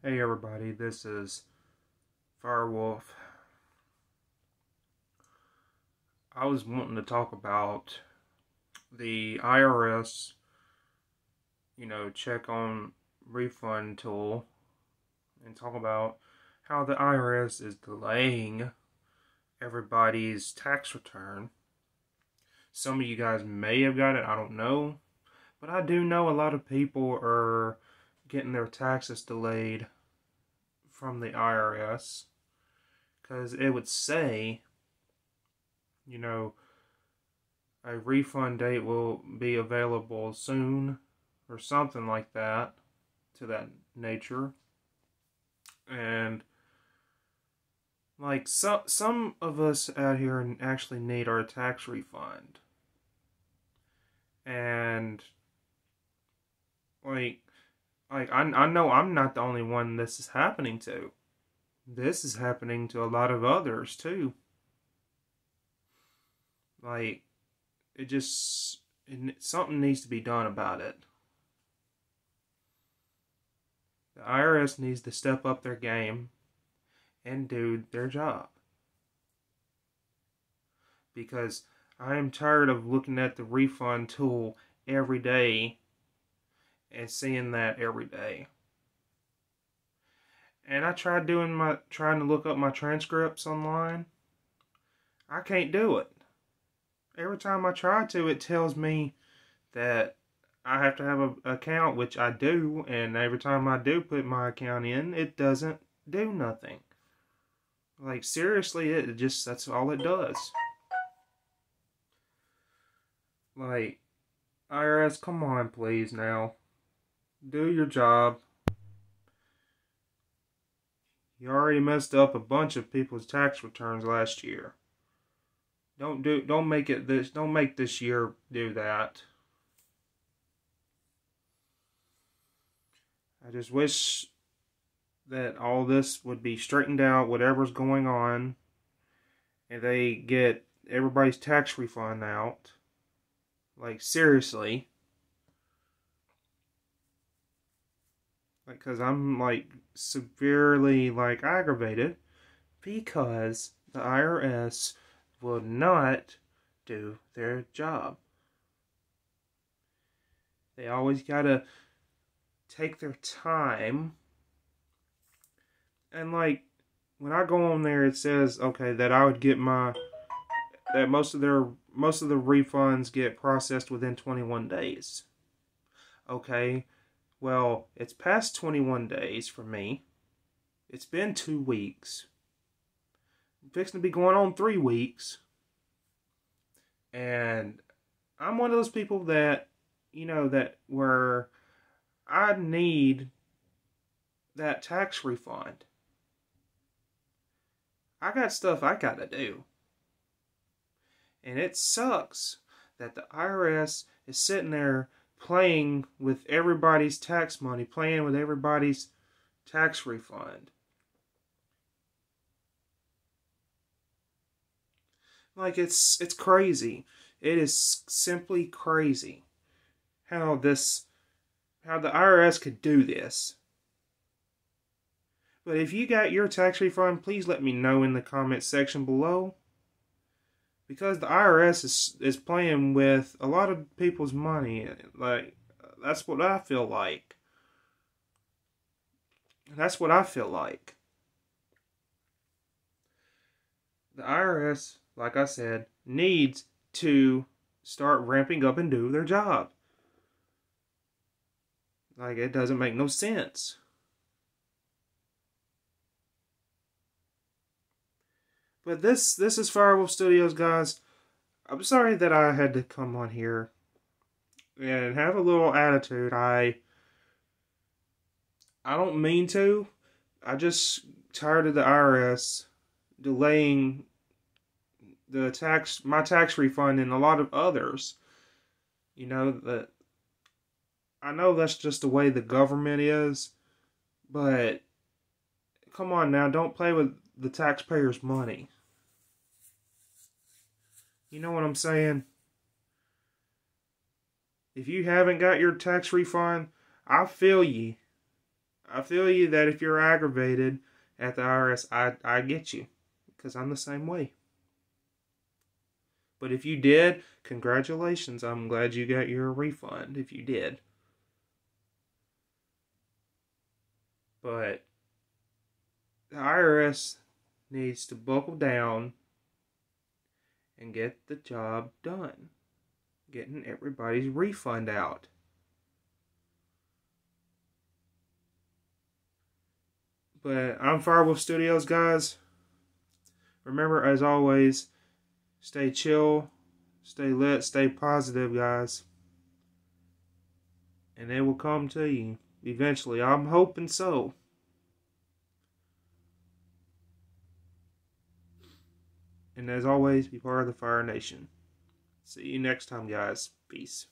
Hey everybody, this is Firewolf. I was wanting to talk about the IRS, you know, check on refund tool and talk about how the IRS is delaying everybody's tax return. Some of you guys may have got it, I don't know. But I do know a lot of people are getting their taxes delayed from the IRS because it would say, you know, a refund date will be available soon or something like that to that nature. And like some some of us out here actually need our tax refund. And like like I I know I'm not the only one this is happening to. This is happening to a lot of others too. Like it just it, something needs to be done about it. The IRS needs to step up their game and do their job. Because I am tired of looking at the refund tool every day and seeing that every day. And I tried doing my trying to look up my transcripts online. I can't do it. Every time I try to, it tells me that I have to have an account, which I do, and every time I do put my account in, it doesn't do nothing. Like seriously, it just that's all it does. Like IRS, come on, please now. Do your job. You already messed up a bunch of people's tax returns last year. Don't do don't make it this don't make this year do that. I just wish that all this would be straightened out, whatever's going on, and they get everybody's tax refund out. Like seriously. Like because I'm like severely like aggravated because the IRS will not do their job. They always gotta take their time and like when I go on there it says okay that I would get my that most of their most of the refunds get processed within 21 days. Okay, well, it's past 21 days for me. It's been two weeks. I'm fixing to be going on three weeks. And I'm one of those people that, you know, that where I need that tax refund. I got stuff I got to do. And it sucks that the IRS is sitting there playing with everybody's tax money, playing with everybody's tax refund. Like it's it's crazy. It is simply crazy how this how the IRS could do this. But if you got your tax refund, please let me know in the comment section below because the IRS is is playing with a lot of people's money. Like that's what I feel like. That's what I feel like. The IRS, like I said, needs to start ramping up and do their job. Like it doesn't make no sense. But this this is Firewolf Studios, guys. I'm sorry that I had to come on here and have a little attitude. I I don't mean to. I just tired of the IRS delaying the tax my tax refund and a lot of others. You know that I know that's just the way the government is, but come on now, don't play with the taxpayers' money. You know what I'm saying? If you haven't got your tax refund, I feel you. I feel you that if you're aggravated at the IRS, I, I get you because I'm the same way. But if you did, congratulations. I'm glad you got your refund if you did. But the IRS needs to buckle down and get the job done, getting everybody's refund out. But I'm Firewolf Studios, guys. Remember, as always, stay chill, stay lit, stay positive, guys. And it will come to you eventually. I'm hoping so. And as always, be part of the Fire Nation. See you next time, guys. Peace.